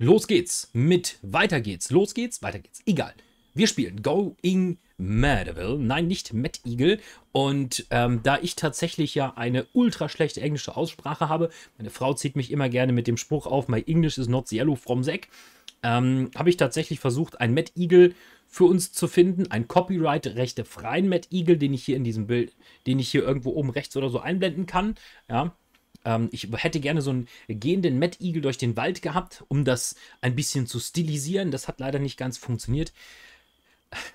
los geht's mit Weiter geht's. Los geht's, weiter geht's. Egal. Wir spielen Going Madeville. Nein, nicht Mad Eagle. Und ähm, da ich tatsächlich ja eine ultra schlechte englische Aussprache habe, meine Frau zieht mich immer gerne mit dem Spruch auf, my English is not yellow from Zack, ähm, habe ich tatsächlich versucht, ein Mad Eagle für uns zu finden. Ein Copyright-rechte freien Mad Eagle, den ich hier in diesem Bild, den ich hier irgendwo oben rechts oder so einblenden kann. Ja, ähm, ich hätte gerne so einen gehenden Mad Eagle durch den Wald gehabt, um das ein bisschen zu stilisieren. Das hat leider nicht ganz funktioniert.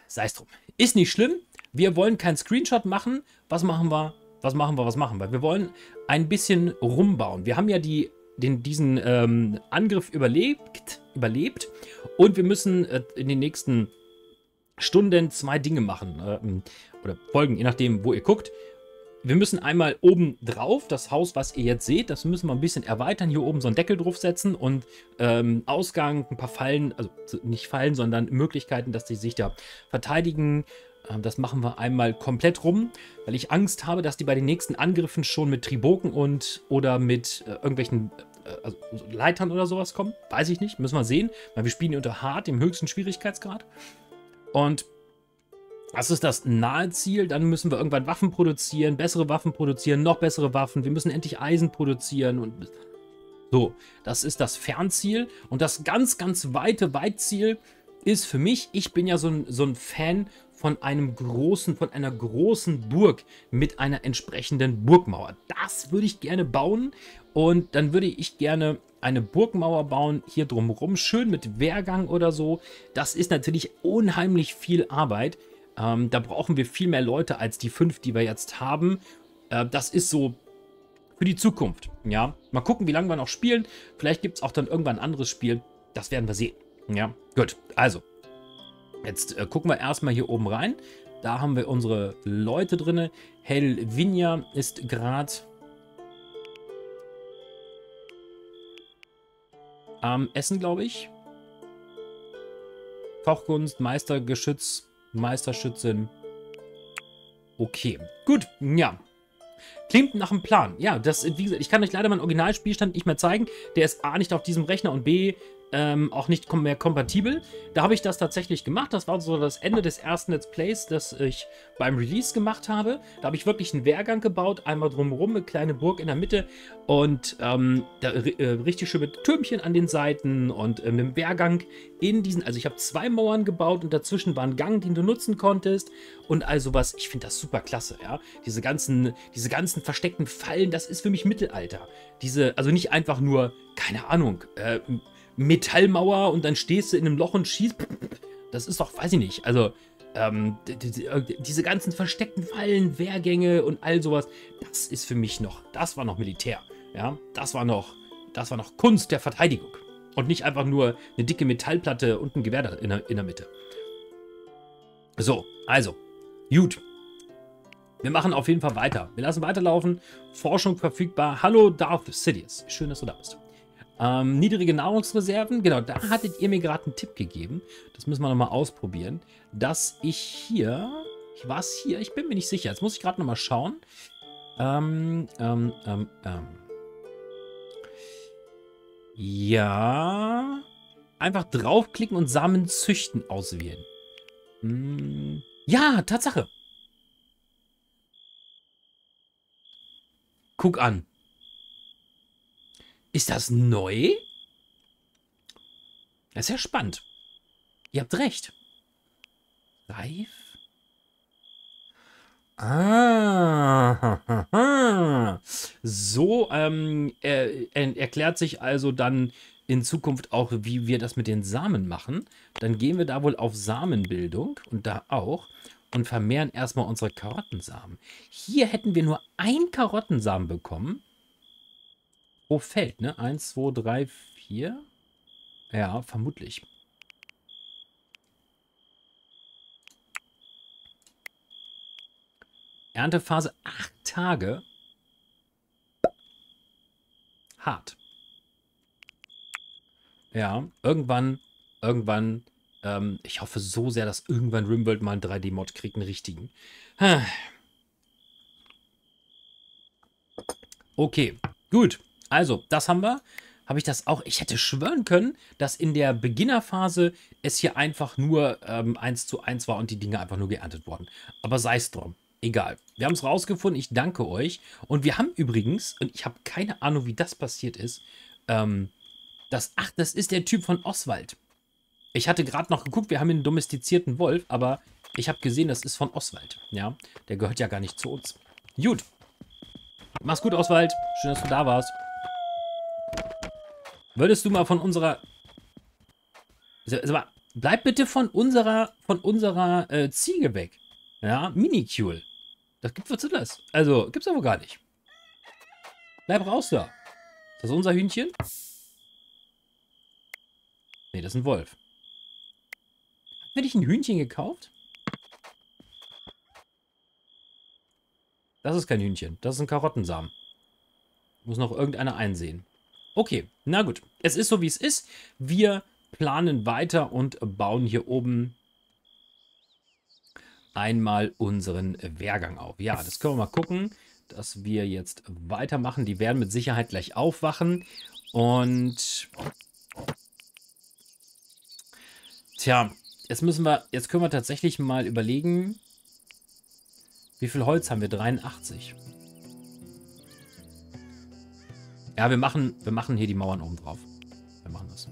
Sei es drum. Ist nicht schlimm. Wir wollen keinen Screenshot machen. Was machen wir? Was machen wir? Was machen wir? Wir wollen ein bisschen rumbauen. Wir haben ja die, den, diesen ähm, Angriff überlebt, überlebt und wir müssen äh, in den nächsten Stunden zwei Dinge machen äh, oder folgen, je nachdem, wo ihr guckt wir müssen einmal oben drauf, das Haus, was ihr jetzt seht, das müssen wir ein bisschen erweitern. Hier oben so einen Deckel draufsetzen und ähm, Ausgang, ein paar Fallen, also nicht Fallen, sondern Möglichkeiten, dass die sich da verteidigen. Ähm, das machen wir einmal komplett rum, weil ich Angst habe, dass die bei den nächsten Angriffen schon mit Triboken und oder mit äh, irgendwelchen äh, also Leitern oder sowas kommen. Weiß ich nicht, müssen wir sehen, weil wir spielen unter Hard, dem höchsten Schwierigkeitsgrad. Und das ist das nahe Ziel. Dann müssen wir irgendwann Waffen produzieren, bessere Waffen produzieren, noch bessere Waffen. Wir müssen endlich Eisen produzieren und so. Das ist das Fernziel. Und das ganz, ganz weite Weitziel ist für mich, ich bin ja so ein, so ein Fan von einem großen, von einer großen Burg mit einer entsprechenden Burgmauer. Das würde ich gerne bauen und dann würde ich gerne eine Burgmauer bauen, hier drumherum, schön mit Wehrgang oder so. Das ist natürlich unheimlich viel Arbeit. Ähm, da brauchen wir viel mehr Leute als die fünf, die wir jetzt haben. Äh, das ist so für die Zukunft. Ja, mal gucken, wie lange wir noch spielen. Vielleicht gibt es auch dann irgendwann ein anderes Spiel. Das werden wir sehen. Ja, gut. Also, jetzt äh, gucken wir erstmal hier oben rein. Da haben wir unsere Leute drin. Helvinia ist gerade am Essen, glaube ich. Kochkunst, Meistergeschütz, Meisterschützin. Okay, gut, ja. Klingt nach einem Plan. Ja, das, wie gesagt, ich kann euch leider meinen Originalspielstand nicht mehr zeigen. Der ist A nicht auf diesem Rechner und B ähm, auch nicht mehr kompatibel. Da habe ich das tatsächlich gemacht. Das war so das Ende des ersten Let's Plays, das ich beim Release gemacht habe. Da habe ich wirklich einen Wehrgang gebaut, einmal drumherum, eine kleine Burg in der Mitte und ähm, da, äh, richtig schön mit Türmchen an den Seiten und äh, einem Wehrgang in diesen, also ich habe zwei Mauern gebaut und dazwischen war ein Gang, den du nutzen konntest und all sowas. Ich finde das super klasse, ja. Diese ganzen, diese ganzen versteckten Fallen, das ist für mich Mittelalter. Diese, also nicht einfach nur, keine Ahnung, äh, Metallmauer und dann stehst du in einem Loch und schießt. Das ist doch, weiß ich nicht. Also, ähm, diese ganzen versteckten Fallen, Wehrgänge und all sowas, das ist für mich noch, das war noch Militär. Ja, das war noch, das war noch Kunst der Verteidigung. Und nicht einfach nur eine dicke Metallplatte und ein Gewehr in der, in der Mitte. So, also, gut. Wir machen auf jeden Fall weiter. Wir lassen weiterlaufen. Forschung verfügbar. Hallo Darth Sidious. Schön, dass du da bist. Ähm, niedrige Nahrungsreserven, genau, da hattet ihr mir gerade einen Tipp gegeben. Das müssen wir nochmal ausprobieren. Dass ich hier, ich war es hier, ich bin mir nicht sicher. Jetzt muss ich gerade nochmal schauen. Ähm, ähm, ähm, ähm. Ja. Einfach draufklicken und Samen züchten auswählen. Hm. Ja, Tatsache. Guck an. Ist das neu? Das ist ja spannend. Ihr habt recht. Live? Ah, so ähm, er, er, erklärt sich also dann in Zukunft auch, wie wir das mit den Samen machen. Dann gehen wir da wohl auf Samenbildung und da auch und vermehren erstmal unsere Karottensamen. Hier hätten wir nur ein Karottensamen bekommen pro Feld, ne? Eins, zwei, drei, vier. Ja, vermutlich. Erntephase acht Tage. Hart. Ja, irgendwann, irgendwann, ähm, ich hoffe so sehr, dass irgendwann Rimworld mal einen 3D-Mod kriegt, einen richtigen. Okay, gut. Also, das haben wir. habe ich das auch. Ich hätte schwören können, dass in der Beginnerphase es hier einfach nur ähm, 1 zu 1 war und die Dinge einfach nur geerntet wurden. Aber sei es drum. Egal. Wir haben es rausgefunden. Ich danke euch. Und wir haben übrigens, und ich habe keine Ahnung, wie das passiert ist, ähm, das, ach, das ist der Typ von Oswald. Ich hatte gerade noch geguckt, wir haben einen domestizierten Wolf, aber ich habe gesehen, das ist von Oswald. Ja, der gehört ja gar nicht zu uns. Gut. Mach's gut, Oswald. Schön, dass du da warst. Würdest du mal von unserer... Bleib bitte von unserer, von unserer äh, Ziege weg. Ja, Minicule. Das gibt was das. Also, gibt's aber gar nicht. Bleib raus da. Ist das unser Hühnchen? Nee, das ist ein Wolf. Hat ich ein Hühnchen gekauft? Das ist kein Hühnchen. Das ist ein Karottensamen. Muss noch irgendeiner einsehen. Okay, na gut. Es ist so, wie es ist. Wir planen weiter und bauen hier oben einmal unseren Wehrgang auf. Ja, das können wir mal gucken, dass wir jetzt weitermachen. Die werden mit Sicherheit gleich aufwachen. Und tja, jetzt müssen wir, jetzt können wir tatsächlich mal überlegen, wie viel Holz haben wir? 83. Ja, wir machen, wir machen hier die Mauern oben drauf. Wir machen das.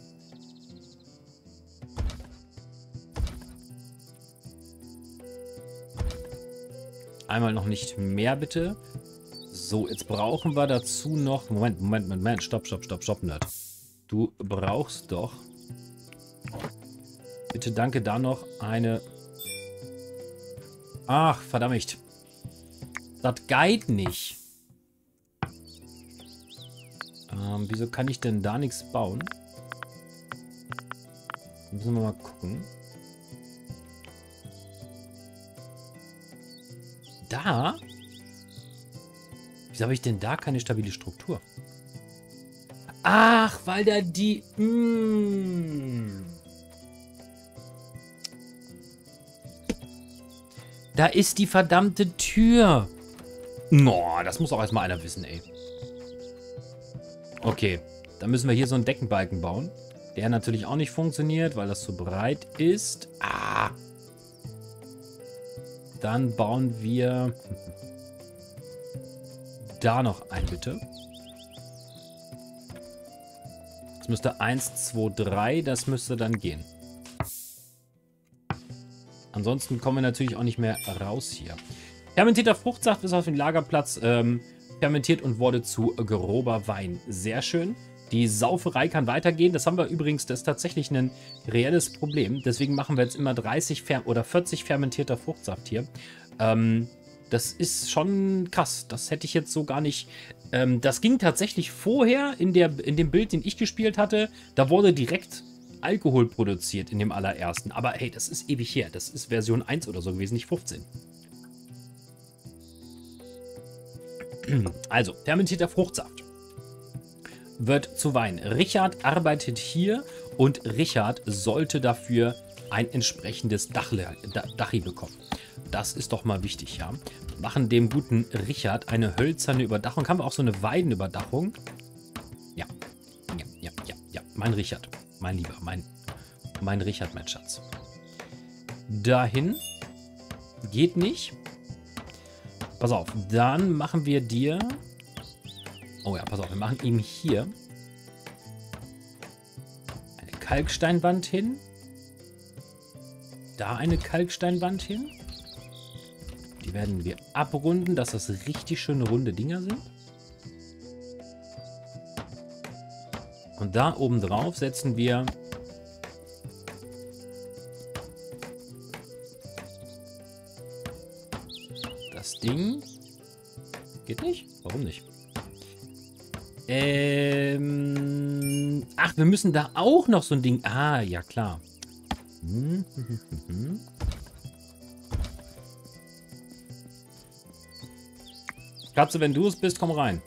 Einmal noch nicht mehr, bitte. So, jetzt brauchen wir dazu noch... Moment, Moment, Moment, stopp, stopp, stopp, stopp, Nerd. Du brauchst doch... Bitte danke da noch eine... Ach, verdammt. Das geht nicht. Ähm, wieso kann ich denn da nichts bauen? Müssen wir mal gucken. Da? Wieso habe ich denn da keine stabile Struktur? Ach, weil da die... Mh. Hm. Da ist die verdammte Tür. No, das muss auch erstmal einer wissen, ey. Okay, dann müssen wir hier so einen Deckenbalken bauen. Der natürlich auch nicht funktioniert, weil das zu breit ist. Ah. Dann bauen wir da noch ein, bitte. Das müsste 1, 2, 3. Das müsste dann gehen. Ansonsten kommen wir natürlich auch nicht mehr raus hier. Fermentierter Fruchtsaft ist auf dem Lagerplatz ähm, fermentiert und wurde zu grober Wein. Sehr schön. Die Sauferei kann weitergehen. Das haben wir übrigens, das ist tatsächlich ein reelles Problem. Deswegen machen wir jetzt immer 30 Fer oder 40 fermentierter Fruchtsaft hier. Ähm, das ist schon krass. Das hätte ich jetzt so gar nicht. Ähm, das ging tatsächlich vorher in, der, in dem Bild, den ich gespielt hatte. Da wurde direkt Alkohol produziert in dem allerersten. Aber hey, das ist ewig her. Das ist Version 1 oder so gewesen, nicht 15. Also, fermentierter Fruchtsaft wird zu Wein. Richard arbeitet hier und Richard sollte dafür ein entsprechendes Dachi bekommen. Das ist doch mal wichtig, ja. Machen dem guten Richard eine hölzerne Überdachung. Haben wir auch so eine Weidenüberdachung? Ja. Ja, ja, ja, ja. Mein Richard. Mein Lieber. Mein, mein Richard, mein Schatz. Dahin. Geht nicht. Pass auf, dann machen wir dir... Oh ja, pass auf, wir machen ihm hier eine Kalksteinwand hin. Da eine Kalksteinwand hin. Die werden wir abrunden, dass das richtig schöne runde Dinger sind. Und da oben drauf setzen wir Warum nicht? Ähm. Ach, wir müssen da auch noch so ein Ding. Ah, ja klar. Hm, hm, hm, Katze, wenn du es bist, komm rein.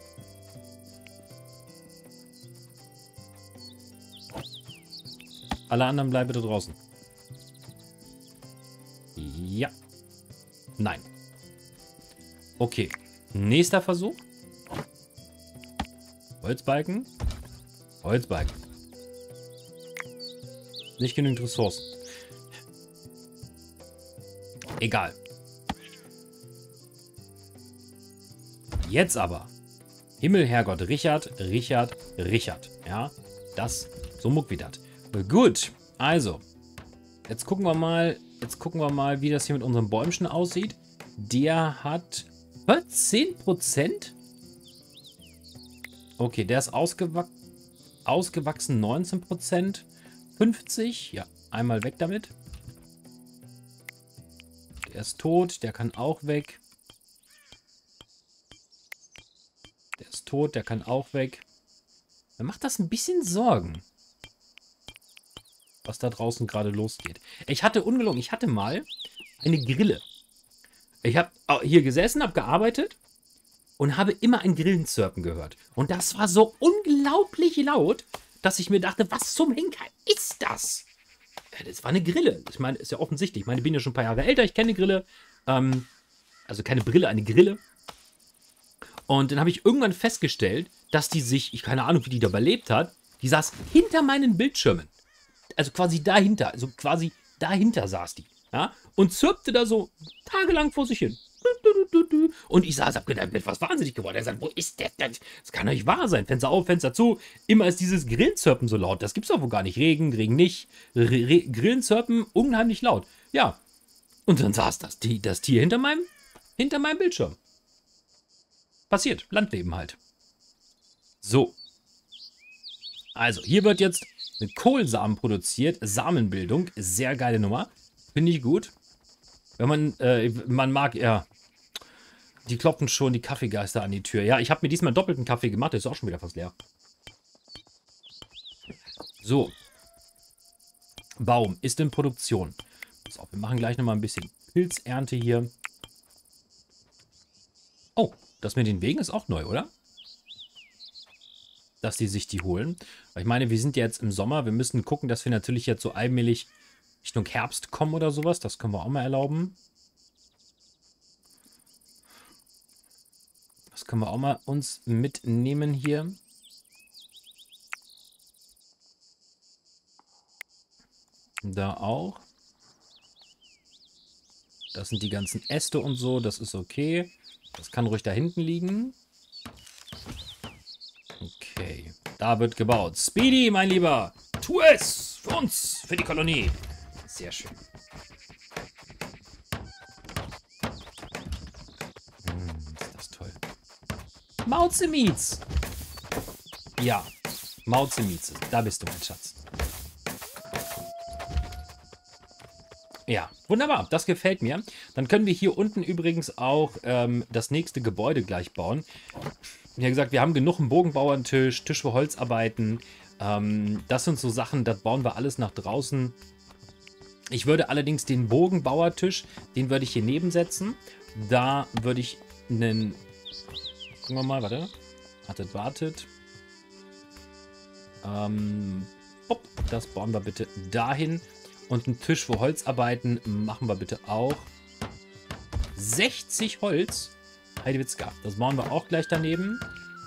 Alle anderen bleiben bitte draußen. Ja. Nein. Okay. Nächster Versuch. Holzbalken. Holzbalken. Nicht genügend Ressourcen. Egal. Jetzt aber. Himmel, Herrgott, Richard, Richard, Richard. Ja, das, so muck wie das. Gut, also. Jetzt gucken wir mal, jetzt gucken wir mal, wie das hier mit unserem Bäumchen aussieht. Der hat 10%. Okay, der ist ausgewac ausgewachsen 19%. 50, ja, einmal weg damit. Der ist tot, der kann auch weg. Der ist tot, der kann auch weg. Mir macht das ein bisschen Sorgen, was da draußen gerade losgeht. Ich hatte ungelogen, ich hatte mal eine Grille. Ich habe hier gesessen, habe gearbeitet und habe immer ein Grillenzirpen gehört. Und das war so unglaublich laut, dass ich mir dachte, was zum Henker ist das? Das war eine Grille. Ich meine, ist ja offensichtlich. Ich meine, ich bin ja schon ein paar Jahre älter, ich kenne Grille. Ähm, also keine Brille, eine Grille. Und dann habe ich irgendwann festgestellt, dass die sich, ich keine Ahnung, wie die da überlebt hat, die saß hinter meinen Bildschirmen. Also quasi dahinter, also quasi dahinter saß die. Ja? Und zirpte da so tagelang vor sich hin. Und ich saß, hab gedacht, wird was wahnsinnig geworden. Er sagt, wo ist der denn? Das kann doch nicht wahr sein. Fenster auf, Fenster zu. Immer ist dieses Grillenzirpen so laut. Das gibt's doch wohl gar nicht. Regen, Regen nicht. Re Grillenzirpen unheimlich laut. Ja. Und dann saß das, die, das Tier hinter meinem, hinter meinem Bildschirm. Passiert. Landleben halt. So. Also, hier wird jetzt mit Kohlsamen produziert. Samenbildung. Sehr geile Nummer. Finde ich gut. Wenn man, äh, man mag, ja. Die klopfen schon die Kaffeegeister an die Tür. Ja, ich habe mir diesmal doppelten Kaffee gemacht. Der ist auch schon wieder fast leer. So. Baum ist in Produktion. Pass auf, wir machen gleich nochmal ein bisschen Pilzernte hier. Oh, das mit den Wegen ist auch neu, oder? Dass die sich die holen. Ich meine, wir sind jetzt im Sommer. Wir müssen gucken, dass wir natürlich jetzt so allmählich Richtung Herbst kommen oder sowas. Das können wir auch mal erlauben. Das können wir auch mal uns mitnehmen hier. Da auch. Das sind die ganzen Äste und so. Das ist okay. Das kann ruhig da hinten liegen. Okay. Da wird gebaut. Speedy, mein Lieber. Tu es. Für uns. Für die Kolonie. Sehr schön. Mauzemietz. Ja, Mauzemietz. Da bist du, mein Schatz. Ja, wunderbar. Das gefällt mir. Dann können wir hier unten übrigens auch ähm, das nächste Gebäude gleich bauen. Wie gesagt, wir haben genug einen Bogenbauertisch, Tisch für Holzarbeiten. Ähm, das sind so Sachen, das bauen wir alles nach draußen. Ich würde allerdings den Bogenbauertisch, den würde ich hier nebensetzen. Da würde ich einen Gucken wir mal, warte. Wartet, wartet. Ähm, hopp, das bauen wir bitte dahin. Und einen Tisch für Holzarbeiten machen wir bitte auch. 60 Holz. Heidewitzka. Das bauen wir auch gleich daneben.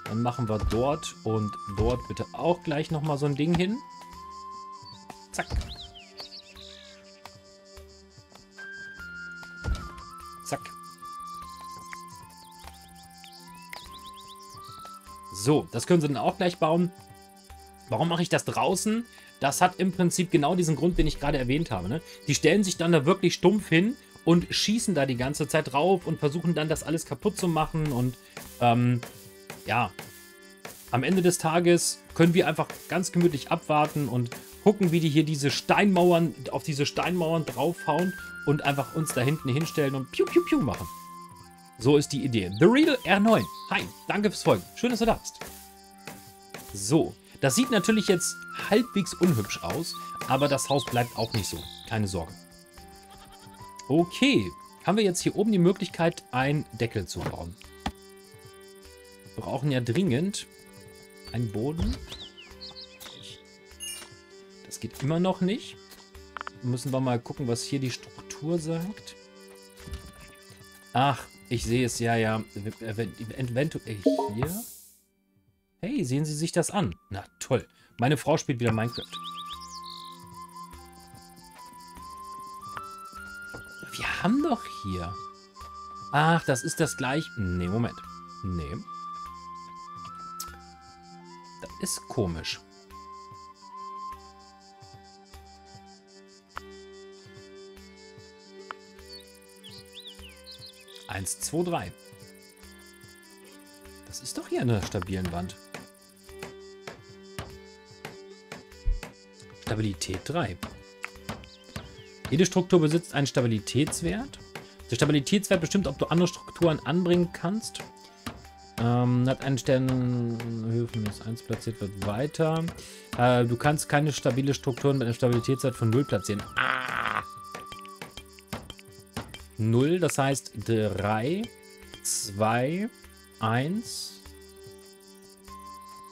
Dann machen wir dort und dort bitte auch gleich nochmal so ein Ding hin. Zack. So, das können sie dann auch gleich bauen. Warum mache ich das draußen? Das hat im Prinzip genau diesen Grund, den ich gerade erwähnt habe. Ne? Die stellen sich dann da wirklich stumpf hin und schießen da die ganze Zeit drauf und versuchen dann das alles kaputt zu machen. Und ähm, ja, am Ende des Tages können wir einfach ganz gemütlich abwarten und gucken, wie die hier diese Steinmauern, auf diese Steinmauern draufhauen und einfach uns da hinten hinstellen und piu piu piu machen. So ist die Idee. The Real R9. Hi, danke fürs Folgen. Schön, dass du da bist. So, das sieht natürlich jetzt halbwegs unhübsch aus, aber das Haus bleibt auch nicht so. Keine Sorge. Okay, haben wir jetzt hier oben die Möglichkeit, einen Deckel zu bauen. Wir brauchen ja dringend einen Boden. Das geht immer noch nicht. Müssen wir mal gucken, was hier die Struktur sagt. Ach, ich sehe es, ja, ja. Eventuell hier. Hey, sehen Sie sich das an. Na toll. Meine Frau spielt wieder Minecraft. Wir haben doch hier... Ach, das ist das gleich... Nee, Moment. Nee. Das ist komisch. Eins, zwei, drei. Das ist doch hier eine stabilen Wand. Stabilität 3. Jede Struktur besitzt einen Stabilitätswert. Der Stabilitätswert bestimmt, ob du andere Strukturen anbringen kannst. Ähm, hat einen Stern von minus 1 platziert, wird weiter. Äh, du kannst keine stabile Strukturen mit einem Stabilitätswert von 0 platzieren. Ah! 0, das heißt 3, 2, 1,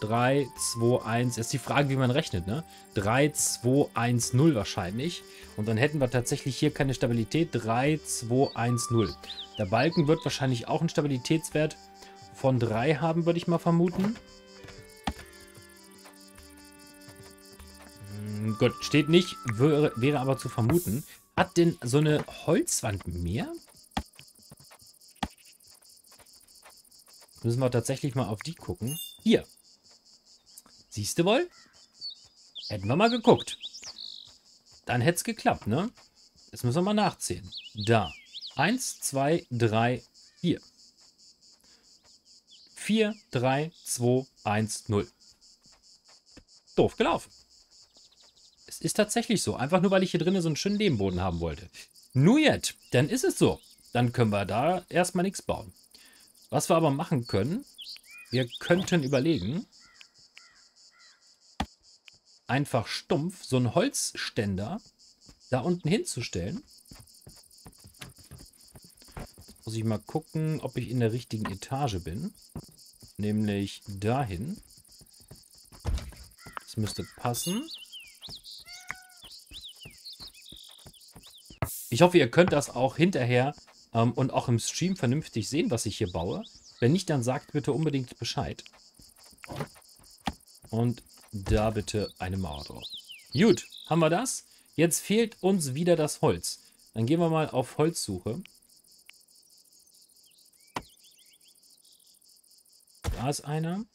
3, 2, 1. Ist die Frage, wie man rechnet, ne? 3, 2, 1, 0 wahrscheinlich. Und dann hätten wir tatsächlich hier keine Stabilität. 3, 2, 1, 0. Der Balken wird wahrscheinlich auch einen Stabilitätswert von 3 haben, würde ich mal vermuten. Gut, steht nicht, wäre, wäre aber zu vermuten. Hat denn so eine Holzwand mehr? Müssen wir tatsächlich mal auf die gucken. Hier. Siehst du wohl? Hätten wir mal geguckt. Dann hätte es geklappt, ne? Jetzt müssen wir mal nachzählen. Da. Eins, zwei, drei, vier. Vier, drei, zwei, eins, null. Doof gelaufen. Ist tatsächlich so. Einfach nur, weil ich hier drinnen so einen schönen Nebenboden haben wollte. Nur jetzt. Dann ist es so. Dann können wir da erstmal nichts bauen. Was wir aber machen können, wir könnten überlegen, einfach stumpf so einen Holzständer da unten hinzustellen. Muss ich mal gucken, ob ich in der richtigen Etage bin. Nämlich dahin. Das müsste passen. Ich hoffe, ihr könnt das auch hinterher ähm, und auch im Stream vernünftig sehen, was ich hier baue. Wenn nicht, dann sagt bitte unbedingt Bescheid. Und da bitte eine Mauer drauf. Gut, haben wir das? Jetzt fehlt uns wieder das Holz. Dann gehen wir mal auf Holzsuche. Da ist einer.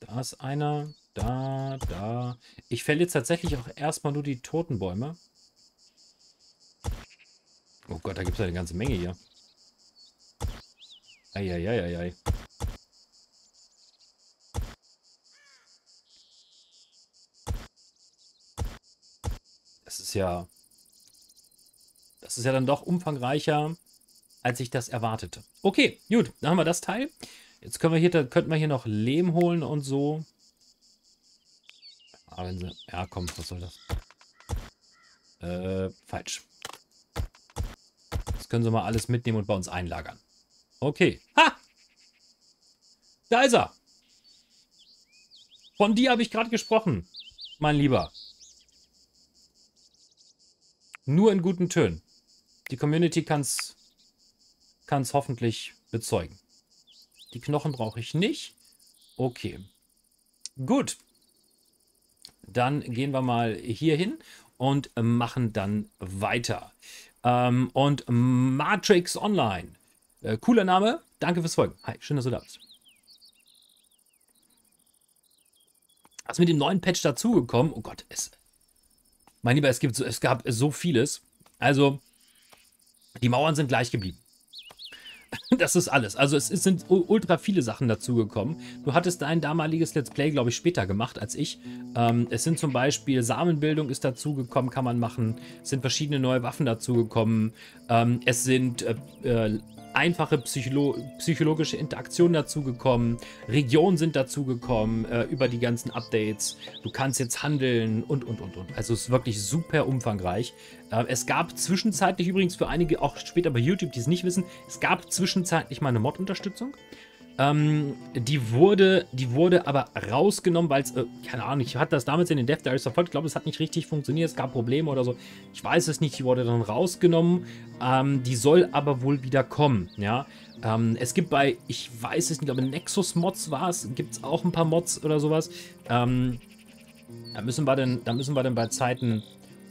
Da ist einer. Da, da. Ich fälle jetzt tatsächlich auch erstmal nur die Totenbäume. Oh Gott, da gibt es eine ganze Menge hier. Eieieiei. Das ist ja... Das ist ja dann doch umfangreicher, als ich das erwartete. Okay, gut, dann haben wir das Teil. Jetzt können wir hier, da könnten wir hier noch Lehm holen und so. Aber wenn sie, ja, komm, was soll das? Äh, falsch. Können sie mal alles mitnehmen und bei uns einlagern. Okay. Ha! Da ist er. Von dir habe ich gerade gesprochen, mein Lieber. Nur in guten Tönen. Die Community kann es hoffentlich bezeugen. Die Knochen brauche ich nicht. Okay. Gut. Dann gehen wir mal hier hin und machen dann weiter. Ähm, und Matrix Online äh, cooler Name. Danke fürs Folgen. Hi, schön, dass du da bist. Was mit dem neuen Patch dazugekommen? Oh Gott, es. Mein Lieber, es, gibt so, es gab so vieles. Also, die Mauern sind gleich geblieben. Das ist alles. Also es, sind ultra viele Sachen dazugekommen. Du hattest dein damaliges Let's Play, glaube ich, später gemacht als ich. Ähm, es sind zum Beispiel Samenbildung ist dazugekommen, kann man machen. Es sind verschiedene neue Waffen dazugekommen. Ähm, es sind äh, äh, einfache Psycholo psychologische Interaktionen dazugekommen, Regionen sind dazugekommen äh, über die ganzen Updates. Du kannst jetzt handeln und, und, und, und. Also es ist wirklich super umfangreich. Äh, es gab zwischenzeitlich übrigens für einige, auch später bei YouTube, die es nicht wissen, es gab zwischenzeitlich mal eine Mod-Unterstützung. Ähm, die wurde, die wurde aber rausgenommen, weil es, äh, keine Ahnung, ich hatte das damals in den Death Diaries verfolgt. Ich glaube, es hat nicht richtig funktioniert, es gab Probleme oder so. Ich weiß es nicht, die wurde dann rausgenommen. Ähm, die soll aber wohl wieder kommen, ja. Ähm, es gibt bei, ich weiß es nicht, aber Nexus Mods war es, gibt es auch ein paar Mods oder sowas. Ähm, da müssen wir dann, da müssen wir dann bei Zeiten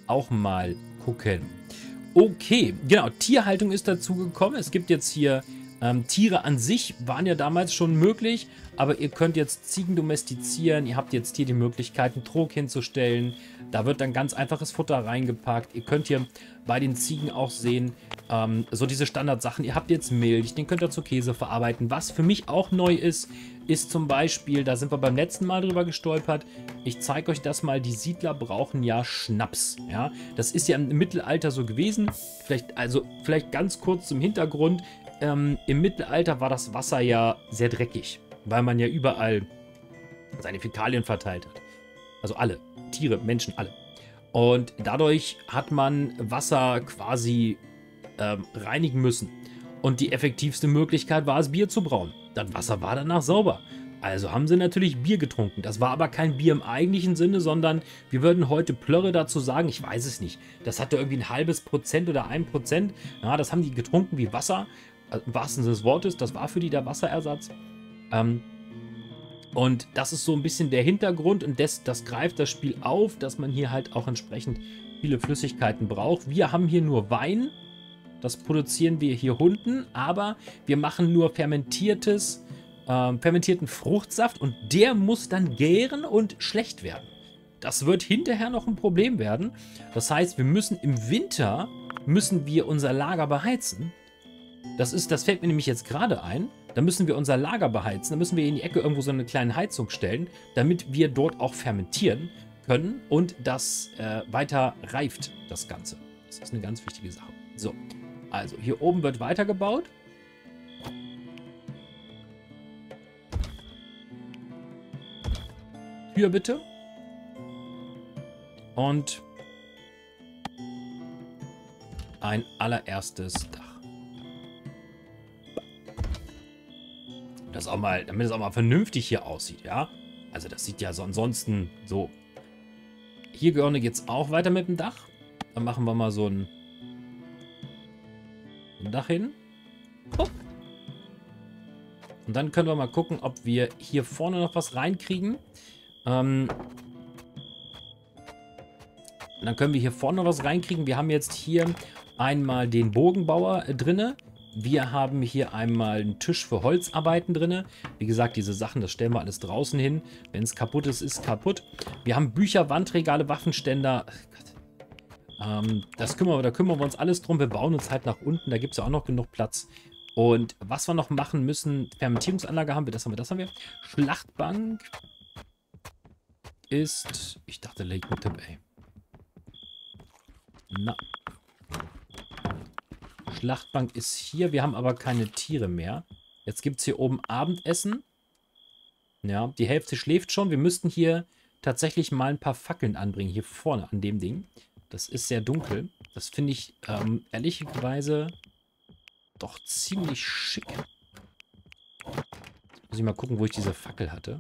auch mal gucken. Okay, genau, Tierhaltung ist dazu gekommen. Es gibt jetzt hier ähm, Tiere an sich waren ja damals schon möglich, aber ihr könnt jetzt Ziegen domestizieren. Ihr habt jetzt hier die Möglichkeit, einen Trog hinzustellen. Da wird dann ganz einfaches Futter reingepackt. Ihr könnt hier bei den Ziegen auch sehen, ähm, so diese Standardsachen. Ihr habt jetzt Milch, den könnt ihr zu Käse verarbeiten. Was für mich auch neu ist, ist zum Beispiel, da sind wir beim letzten Mal drüber gestolpert. Ich zeige euch das mal, die Siedler brauchen ja Schnaps. Ja, das ist ja im Mittelalter so gewesen. Vielleicht, also vielleicht ganz kurz zum Hintergrund ähm, im Mittelalter war das Wasser ja sehr dreckig, weil man ja überall seine Fäkalien verteilt hat. Also alle, Tiere, Menschen, alle. Und dadurch hat man Wasser quasi ähm, reinigen müssen. Und die effektivste Möglichkeit war es, Bier zu brauen. Das Wasser war danach sauber. Also haben sie natürlich Bier getrunken. Das war aber kein Bier im eigentlichen Sinne, sondern wir würden heute Plörre dazu sagen, ich weiß es nicht. Das hatte irgendwie ein halbes Prozent oder ein Prozent. Ja, das haben die getrunken wie Wasser. Also im wahrsten Sinne des Wortes, das war für die der Wasserersatz. Ähm, und das ist so ein bisschen der Hintergrund und das, das greift das Spiel auf, dass man hier halt auch entsprechend viele Flüssigkeiten braucht. Wir haben hier nur Wein, das produzieren wir hier unten, aber wir machen nur fermentiertes, äh, fermentierten Fruchtsaft und der muss dann gären und schlecht werden. Das wird hinterher noch ein Problem werden. Das heißt, wir müssen im Winter müssen wir unser Lager beheizen das, ist, das fällt mir nämlich jetzt gerade ein. Da müssen wir unser Lager beheizen. Da müssen wir in die Ecke irgendwo so eine kleine Heizung stellen, damit wir dort auch fermentieren können und das äh, weiter reift, das Ganze. Das ist eine ganz wichtige Sache. So, also hier oben wird weitergebaut. Tür bitte. Und ein allererstes Dach. Das auch mal, damit es auch mal vernünftig hier aussieht, ja. Also das sieht ja so ansonsten so. Hier gerne geht es auch weiter mit dem Dach. Dann machen wir mal so ein, ein Dach hin. Oh. Und dann können wir mal gucken, ob wir hier vorne noch was reinkriegen. Ähm, dann können wir hier vorne noch was reinkriegen. Wir haben jetzt hier einmal den Bogenbauer äh, drinne. Wir haben hier einmal einen Tisch für Holzarbeiten drin. Wie gesagt, diese Sachen, das stellen wir alles draußen hin. Wenn es kaputt ist, ist kaputt. Wir haben Bücher, Wandregale, Waffenständer. Ähm, das kümmern wir, da kümmern wir uns alles drum. Wir bauen uns halt nach unten. Da gibt es ja auch noch genug Platz. Und was wir noch machen müssen, Fermentierungsanlage haben wir, das haben wir, das haben wir. Schlachtbank ist, ich dachte Lake Tipp, ey. Na, Schlachtbank ist hier. Wir haben aber keine Tiere mehr. Jetzt gibt es hier oben Abendessen. Ja, die Hälfte schläft schon. Wir müssten hier tatsächlich mal ein paar Fackeln anbringen. Hier vorne an dem Ding. Das ist sehr dunkel. Das finde ich ähm, ehrlicherweise doch ziemlich schick. Jetzt muss ich mal gucken, wo ich diese Fackel hatte.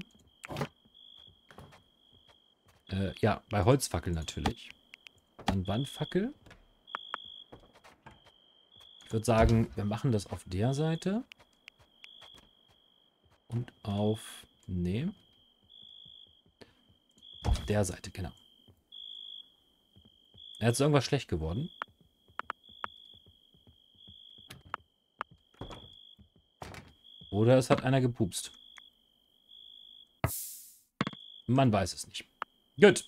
Äh, ja, bei Holzfackel natürlich. Dann Wandfackel. Ich würde sagen, wir machen das auf der Seite. Und auf... Nee. Auf der Seite, genau. Er hat irgendwas schlecht geworden. Oder es hat einer gepupst. Man weiß es nicht. Gut.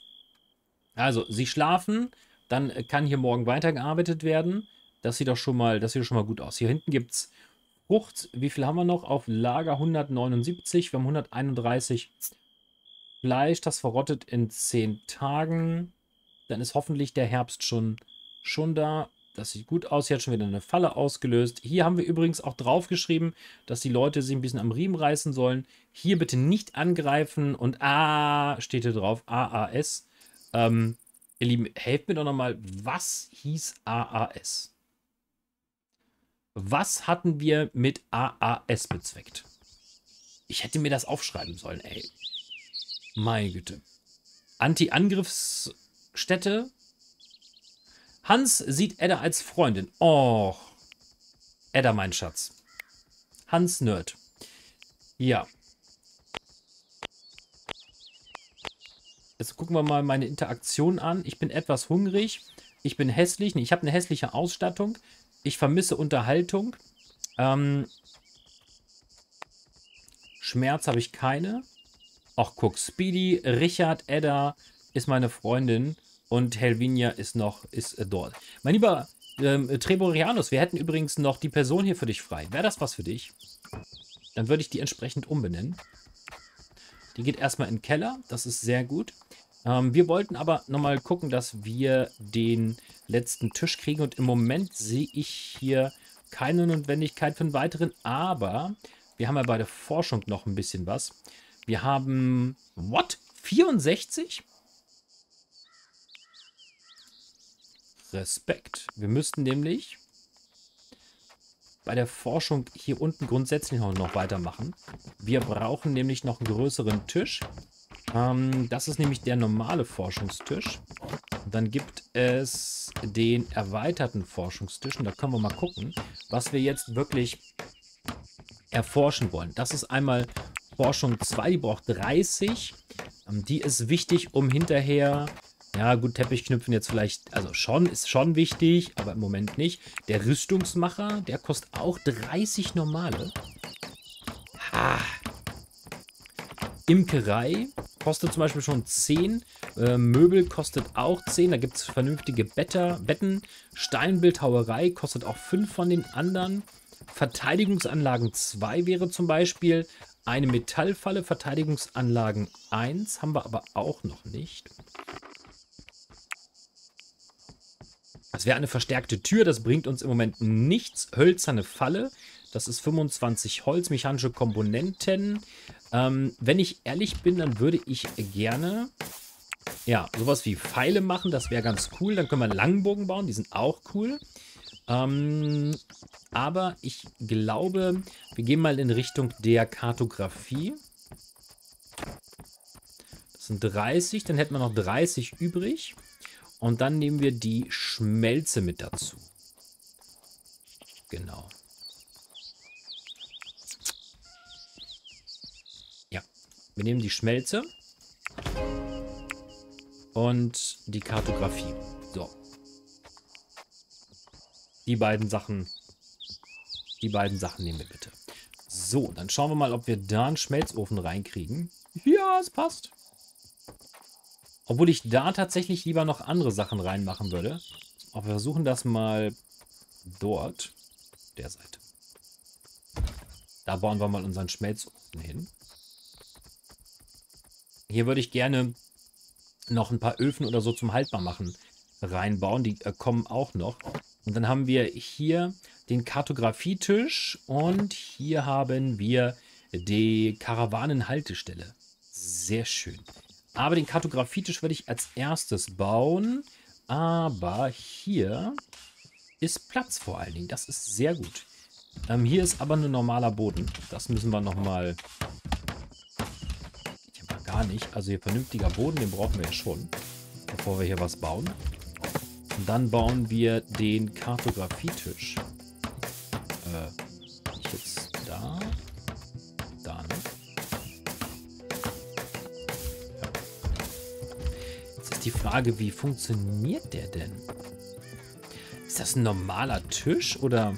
Also, sie schlafen. Dann kann hier morgen weitergearbeitet werden. Das sieht doch schon mal, das sieht schon mal gut aus. Hier hinten gibt es Frucht. Wie viel haben wir noch? Auf Lager 179. Wir haben 131 Fleisch. Das verrottet in 10 Tagen. Dann ist hoffentlich der Herbst schon, schon da. Das sieht gut aus. Hier hat schon wieder eine Falle ausgelöst. Hier haben wir übrigens auch draufgeschrieben, dass die Leute sich ein bisschen am Riemen reißen sollen. Hier bitte nicht angreifen. Und A steht hier drauf. AAS. Ähm, ihr Lieben, helft mir doch nochmal. Was hieß AAS? Was hatten wir mit AAS bezweckt? Ich hätte mir das aufschreiben sollen, ey. Meine Güte. Anti-Angriffsstätte. Hans sieht Edda als Freundin. Och. Edda, mein Schatz. Hans Nerd. Ja. Jetzt gucken wir mal meine Interaktion an. Ich bin etwas hungrig. Ich bin hässlich. Nee, ich habe eine hässliche Ausstattung. Ich vermisse Unterhaltung. Ähm, Schmerz habe ich keine. Ach, guck, Speedy, Richard, Edda ist meine Freundin und Helvinia ist noch ist äh, dort. Mein lieber ähm, Treborianus, wir hätten übrigens noch die Person hier für dich frei. Wäre das was für dich? Dann würde ich die entsprechend umbenennen. Die geht erstmal in den Keller. Das ist sehr gut. Ähm, wir wollten aber nochmal gucken, dass wir den letzten Tisch kriegen. Und im Moment sehe ich hier keine Notwendigkeit für einen weiteren. Aber wir haben ja bei der Forschung noch ein bisschen was. Wir haben, what? 64? Respekt. Wir müssten nämlich bei der Forschung hier unten grundsätzlich noch weitermachen. Wir brauchen nämlich noch einen größeren Tisch. Ähm, das ist nämlich der normale Forschungstisch. dann gibt es den erweiterten Forschungstisch. Und da können wir mal gucken, was wir jetzt wirklich erforschen wollen. Das ist einmal Forschung 2, die braucht 30. Ähm, die ist wichtig, um hinterher ja, gut, Teppichknüpfen jetzt vielleicht, also schon, ist schon wichtig, aber im Moment nicht. Der Rüstungsmacher, der kostet auch 30 normale. Ha. Imkerei kostet zum Beispiel schon 10. Äh, Möbel kostet auch 10. Da gibt es vernünftige Better, Betten. Steinbildhauerei kostet auch 5 von den anderen. Verteidigungsanlagen 2 wäre zum Beispiel eine Metallfalle. Verteidigungsanlagen 1 haben wir aber auch noch nicht. Das wäre eine verstärkte Tür, das bringt uns im Moment nichts. Hölzerne Falle, das ist 25 Holz, mechanische Komponenten. Ähm, wenn ich ehrlich bin, dann würde ich gerne, ja, sowas wie Pfeile machen, das wäre ganz cool. Dann können wir Langbogen bauen, die sind auch cool. Ähm, aber ich glaube, wir gehen mal in Richtung der Kartografie. Das sind 30, dann hätten wir noch 30 übrig. Und dann nehmen wir die Schmelze mit dazu. Genau. Wir nehmen die Schmelze und die Kartografie. So. Die beiden Sachen, die beiden Sachen nehmen wir bitte. So, dann schauen wir mal, ob wir da einen Schmelzofen reinkriegen. Ja, es passt. Obwohl ich da tatsächlich lieber noch andere Sachen reinmachen würde. Aber wir versuchen das mal dort. Der Seite. Da bauen wir mal unseren Schmelzofen hin. Hier würde ich gerne noch ein paar Öfen oder so zum Haltbarmachen reinbauen. Die äh, kommen auch noch. Und dann haben wir hier den Kartografietisch und hier haben wir die Karawanenhaltestelle. Sehr schön. Aber den Kartografietisch würde ich als erstes bauen. Aber hier ist Platz vor allen Dingen. Das ist sehr gut. Ähm, hier ist aber nur normaler Boden. Das müssen wir nochmal... Gar nicht. Also hier vernünftiger Boden, den brauchen wir ja schon. Bevor wir hier was bauen. Und dann bauen wir den Kartografietisch. Äh, jetzt da. Da, ne? die Frage, wie funktioniert der denn? Ist das ein normaler Tisch oder...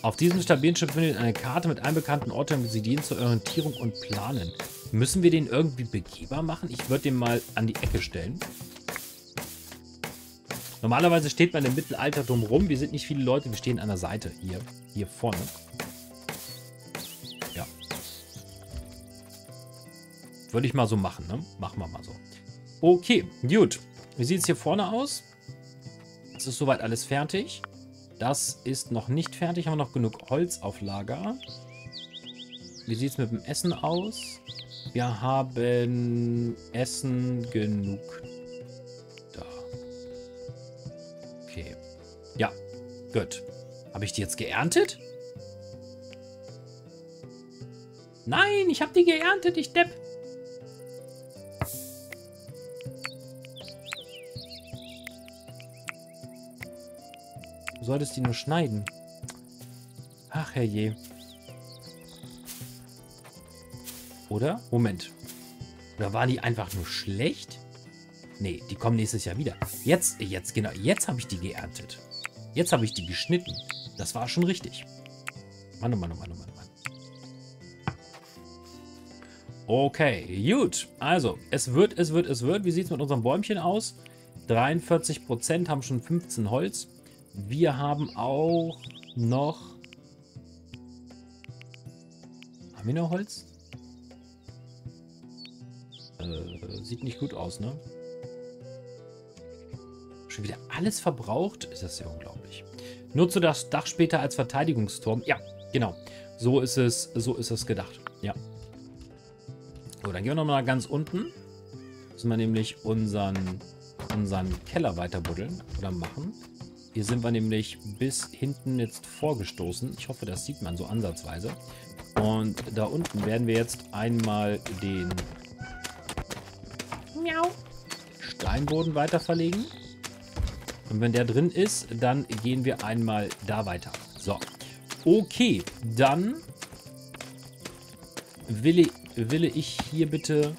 Auf diesem stabilen Schiff findet eine Karte mit einem bekannten Ort, damit sie dienen zur Orientierung und Planen. Müssen wir den irgendwie begehbar machen? Ich würde den mal an die Ecke stellen. Normalerweise steht man im Mittelalter drumherum. Wir sind nicht viele Leute, wir stehen an der Seite hier. Hier vorne. Ja. Würde ich mal so machen, ne? Machen wir mal so. Okay, gut. Wie sieht es hier vorne aus? Es ist soweit alles fertig. Das ist noch nicht fertig. Haben wir noch genug Holz auf Lager. Wie sieht es mit dem Essen aus? Wir haben Essen genug da. Okay. Ja, gut. Habe ich die jetzt geerntet? Nein, ich habe die geerntet, ich Depp. Du solltest die nur schneiden. Ach, herrje. Oder? Moment. Oder waren die einfach nur schlecht? Nee, die kommen nächstes Jahr wieder. Jetzt, jetzt, genau, jetzt habe ich die geerntet. Jetzt habe ich die geschnitten. Das war schon richtig. Mann, oh Mann, oh Mann, oh Mann, oh Mann. Okay, gut. Also, es wird, es wird, es wird. Wie sieht es mit unserem Bäumchen aus? 43% haben schon 15 Holz. Wir haben auch noch... Haben wir noch Holz? Äh, sieht nicht gut aus, ne? Schon wieder alles verbraucht? Ist das ja unglaublich. Nutze das Dach später als Verteidigungsturm. Ja, genau. So ist es, so ist es gedacht. Ja. So, dann gehen wir nochmal ganz unten. Müssen wir nämlich unseren, unseren Keller weiter buddeln oder machen. Hier sind wir nämlich bis hinten jetzt vorgestoßen. Ich hoffe, das sieht man so ansatzweise. Und da unten werden wir jetzt einmal den Steinboden weiter verlegen. Und wenn der drin ist, dann gehen wir einmal da weiter. So. Okay, dann will ich, will ich hier bitte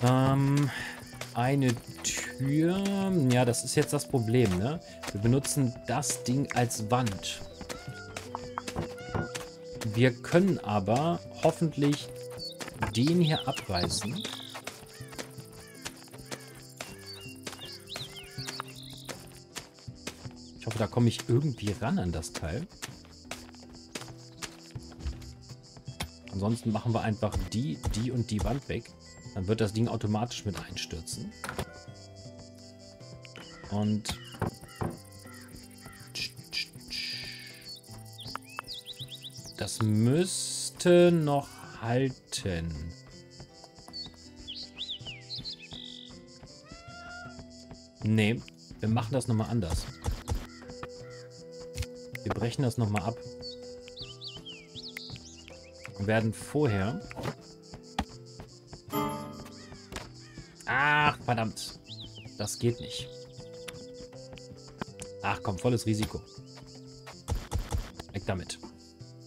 ähm, eine Tür. Ja, das ist jetzt das Problem, ne? Wir benutzen das Ding als Wand. Wir können aber hoffentlich den hier abreißen. Da komme ich irgendwie ran an das Teil. Ansonsten machen wir einfach die, die und die Wand weg. Dann wird das Ding automatisch mit einstürzen. Und... Das müsste noch halten. Nee, wir machen das nochmal anders. Brechen das nochmal ab. Und werden vorher... Ach, verdammt. Das geht nicht. Ach komm, volles Risiko. Weg damit.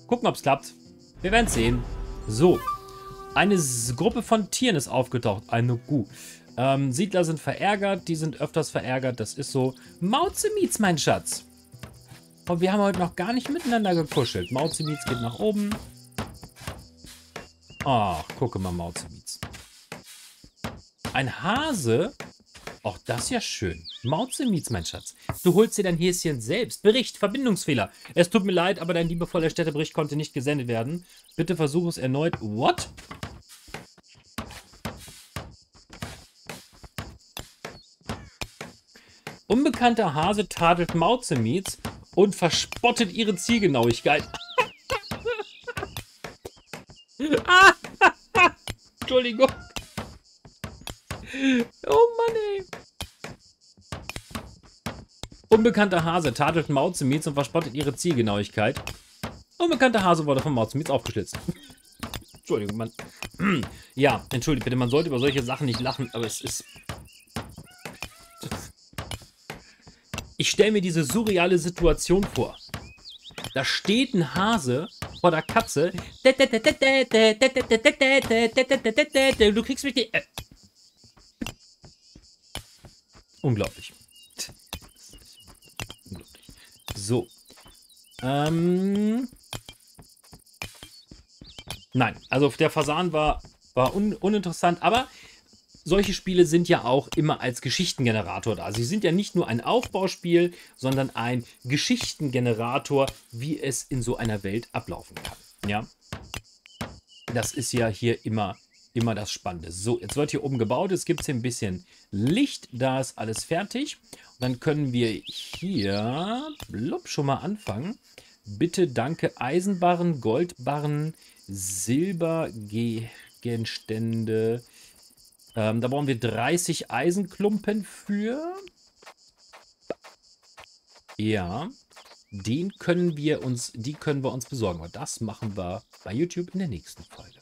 Gucken, ob es klappt. Wir werden sehen. So. Eine Gruppe von Tieren ist aufgetaucht. Eine Kuh. Ähm, Siedler sind verärgert. Die sind öfters verärgert. Das ist so. Mauze Mietz, mein Schatz. Und wir haben heute noch gar nicht miteinander gekuschelt. Mauzemietz geht nach oben. Ach, gucke mal, Mauzemietz. Ein Hase? Ach, das ist ja schön. Mauzemietz, mein Schatz. Du holst dir dein Häschen selbst. Bericht, Verbindungsfehler. Es tut mir leid, aber dein liebevoller Städtebericht konnte nicht gesendet werden. Bitte versuche es erneut. What? Unbekannter Hase tadelt Mauzemietz und verspottet ihre Zielgenauigkeit. Entschuldigung. Oh Mann, ey. Unbekannter Hase tadelt Mauzemietz und verspottet ihre Zielgenauigkeit. Unbekannter Hase wurde von Mauzemietz aufgeschlitzt. Entschuldigung, Mann. Ja, entschuldigt bitte, man sollte über solche Sachen nicht lachen, aber es ist Ich stelle mir diese surreale Situation vor. Da steht ein Hase vor der Katze. Du kriegst mich die... Unglaublich. Unglaublich. So. Ähm... Nein, also der Fasan war, war un uninteressant, aber solche Spiele sind ja auch immer als Geschichtengenerator da. Sie sind ja nicht nur ein Aufbauspiel, sondern ein Geschichtengenerator, wie es in so einer Welt ablaufen kann. Ja, das ist ja hier immer, immer das Spannende. So, jetzt wird hier oben gebaut. Es gibt hier ein bisschen Licht. Da ist alles fertig. Und dann können wir hier blub, schon mal anfangen. Bitte, danke, Eisenbarren, Goldbarren, Silbergegenstände, ähm, da brauchen wir 30 Eisenklumpen für. Ja. den können wir uns, die können wir uns besorgen. Aber das machen wir bei YouTube in der nächsten Folge.